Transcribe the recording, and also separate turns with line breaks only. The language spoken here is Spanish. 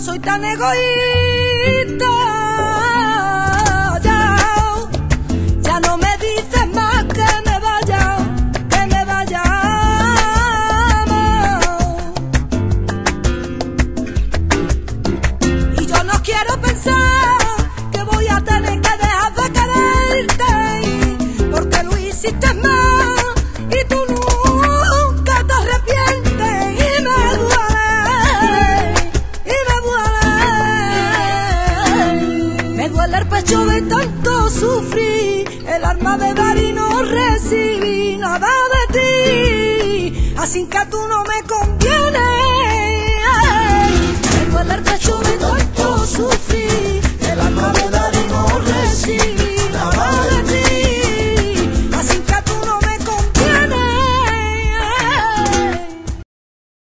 soy tan egoísta. Duele el pecho de tanto sufrir, el arma de dar no recibí nada de ti, así que tú no me convienes.